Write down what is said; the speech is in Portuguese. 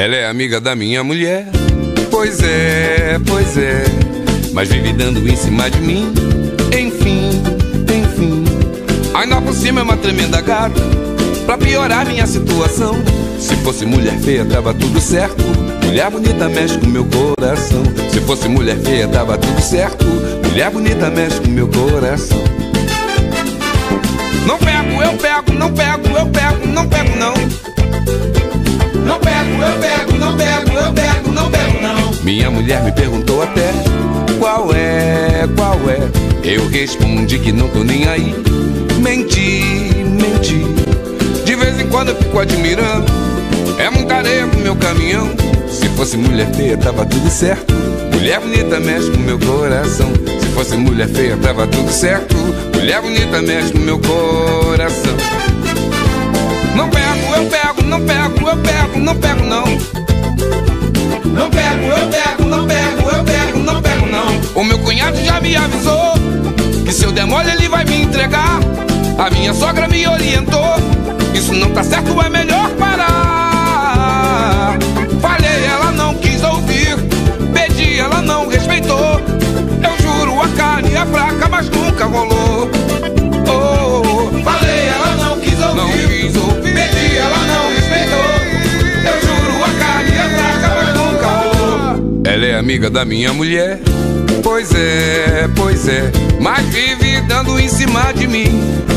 Ela é amiga da minha mulher. Pois é, pois é. Mas vive dando em cima de mim. Enfim, enfim. Ainda por cima é uma tremenda gata. Pra piorar minha situação. Se fosse mulher feia, tava tudo certo. Mulher bonita mexe com meu coração. Se fosse mulher feia, tava tudo certo. Mulher bonita mexe com meu coração. Não pego, eu pego, não pego, eu pego, não pego não. Eu pego, não pego, eu pego, não pego não. Minha mulher me perguntou até qual é, qual é. Eu respondi que não tô nem aí. Menti, menti. De vez em quando eu fico admirando. É muita areia pro meu caminhão. Se fosse mulher feia, tava tudo certo. Mulher bonita mexe com meu coração. Se fosse mulher feia, tava tudo certo. Mulher bonita mexe com meu coração. Não pego não. Não pego, eu pego, não pego, eu pego, não pego não. O meu cunhado já me avisou que se eu der mole ele vai me entregar. A minha sogra me orientou. Isso não tá certo, é melhor parar. Falei, ela não quis ouvir. Pedi, ela não respeitou. Eu juro, a carne é fraca, mas Ela é amiga da minha mulher. Pois é, pois é. Mas vive dando em cima de mim.